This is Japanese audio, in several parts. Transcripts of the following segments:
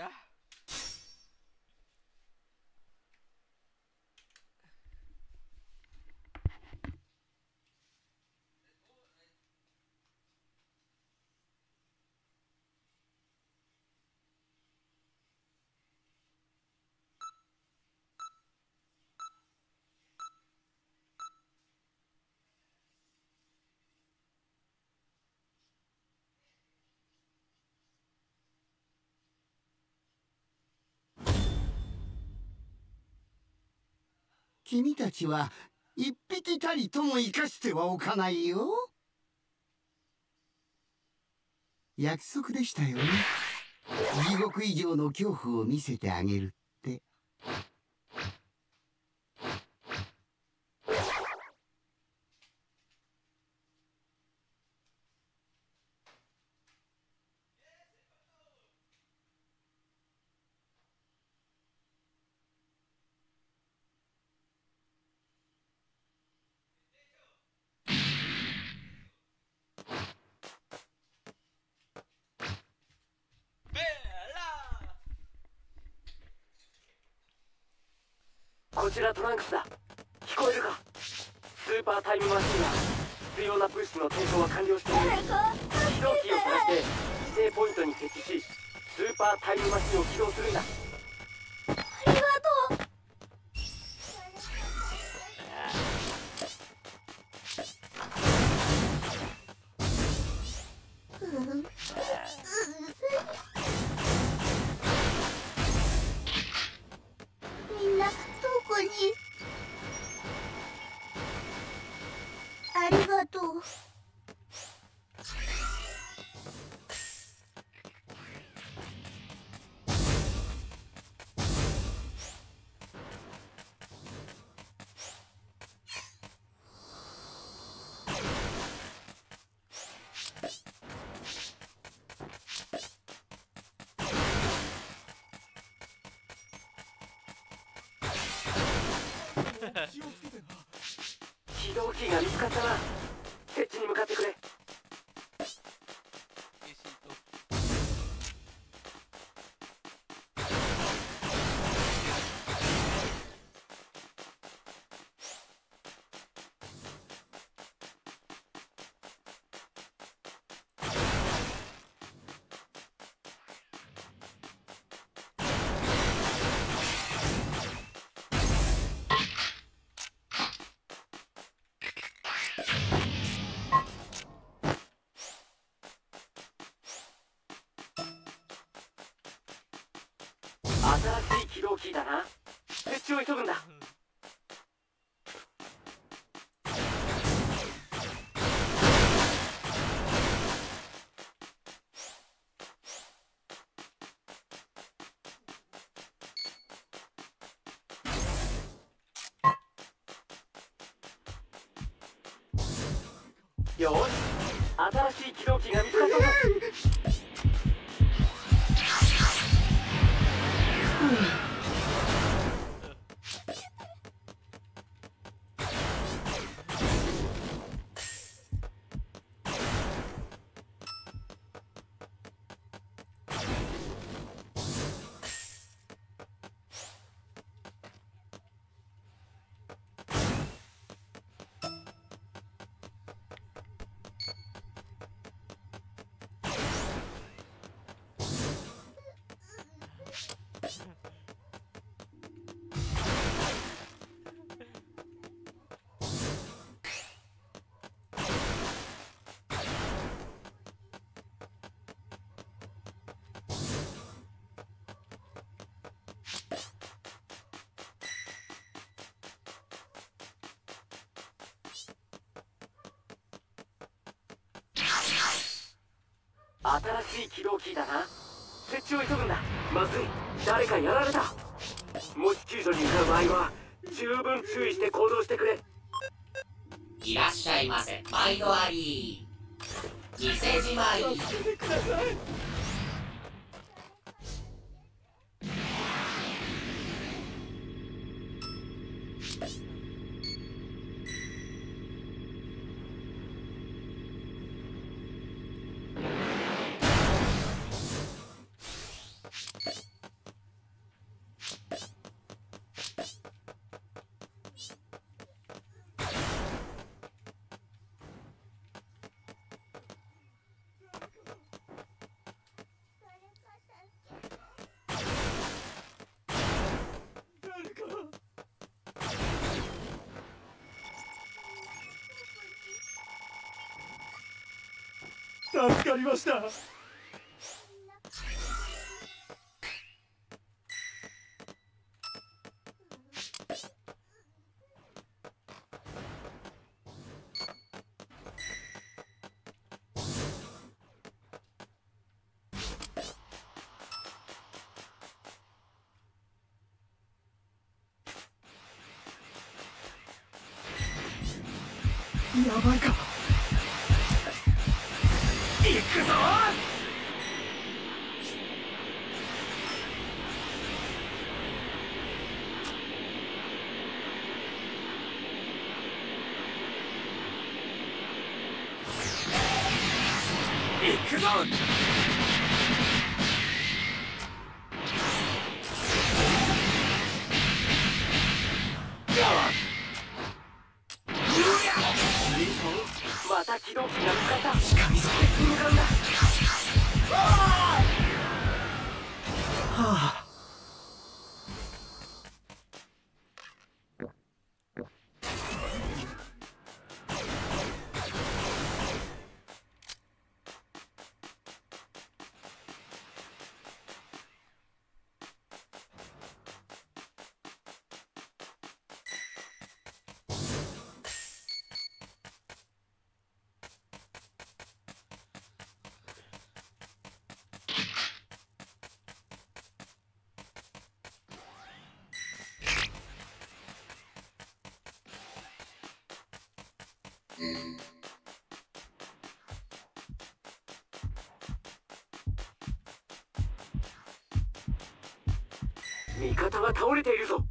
Yeah. 君たちは一匹たりとも生かしてはおかないよ」約束でしたよね。地獄以上の恐怖を見せてあげるってこちらトランクスだ。聞こえるか？スーパータイムマシンが必要な物資の転送は完了している。起動キーをプラして指定ポイントに設置しスーパータイムマシンを起動するんだ。ありがとう。うん起動キーが見つかったな。設置に向かってくれ。新しい起動キーだな。設置を急ぐんだ。よし新しい起動新しい起動キーだな。設置を急ぐんだ。まずい。誰かやられた。もし救助に向かう場合は十分注意して行動してくれ。いらっしゃいませ。毎度あり。店じまい助かりました。やばいか行くぞ。味方が倒れているぞ。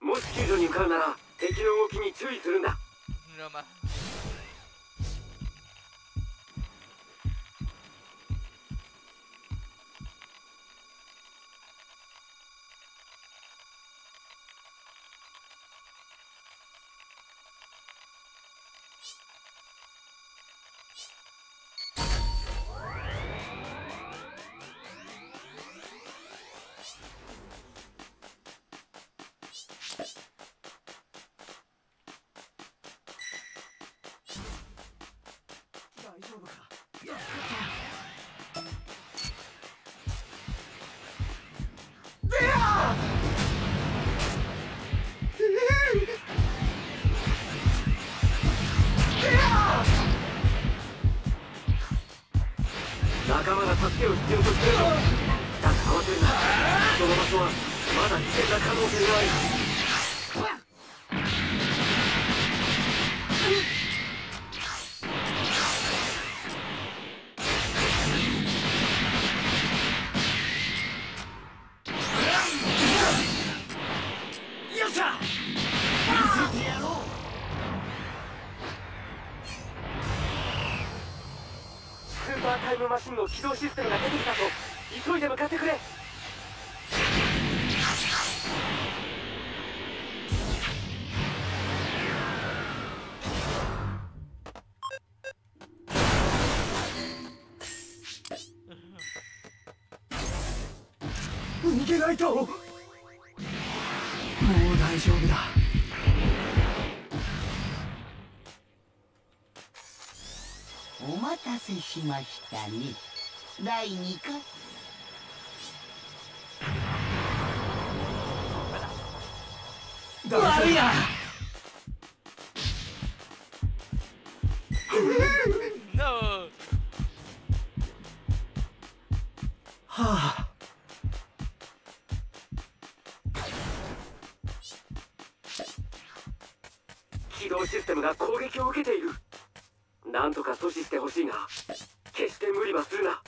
もし救助に向かうなら敵の動きに注意するんだ。間が助けを必要としている。ぞだが慌てるな。その場所はまだ危険な可能性がある。マシンの起動システムが出てきたぞ。急いで向かってくれ。逃げないと。もう大丈夫だ。しましたね。第2回。悪いな。No. はあ。起動システムが攻撃を受けている。なんとか阻止してほしいがはするな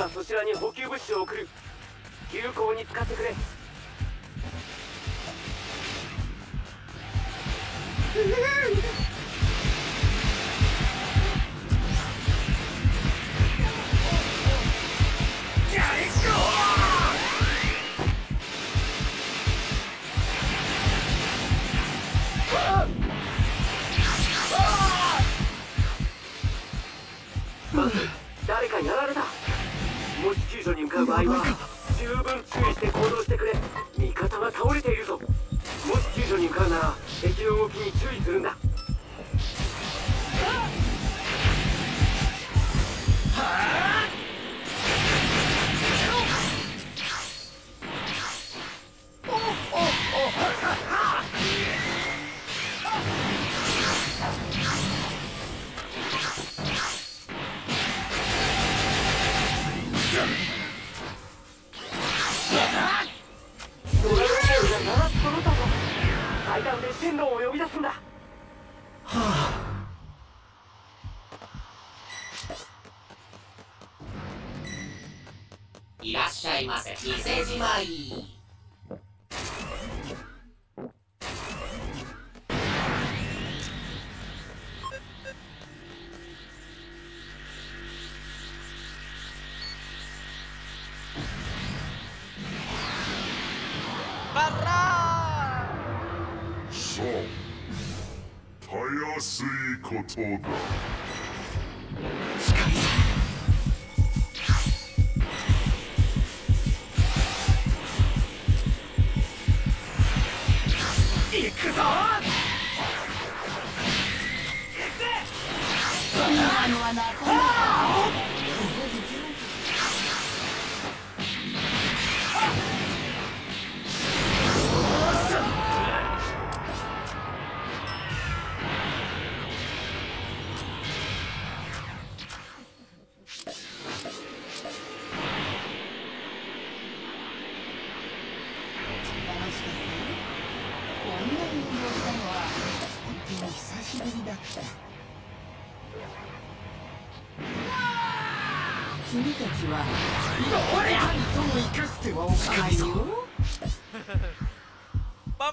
今そちらに補給物資を送る。有効に使ってくれ。バ もし救助に向かう場合は十分注意して行動してくれ。味方は倒れているぞ。もし救助に向かうなら敵の動きに注意するんだ。はあ。いらっしゃいませ。店じまい。たやすいことだ楽本当に久しぶりだった。君たちは誰とも生かしてはおかないよ。バ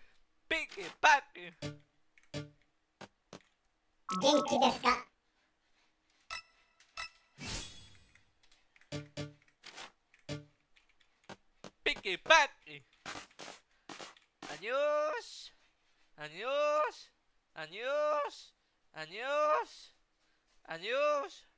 pique, paque. Genki desu ka? Pique, paque. Adiós. Adiós. Adiós. Adiós. Adiós.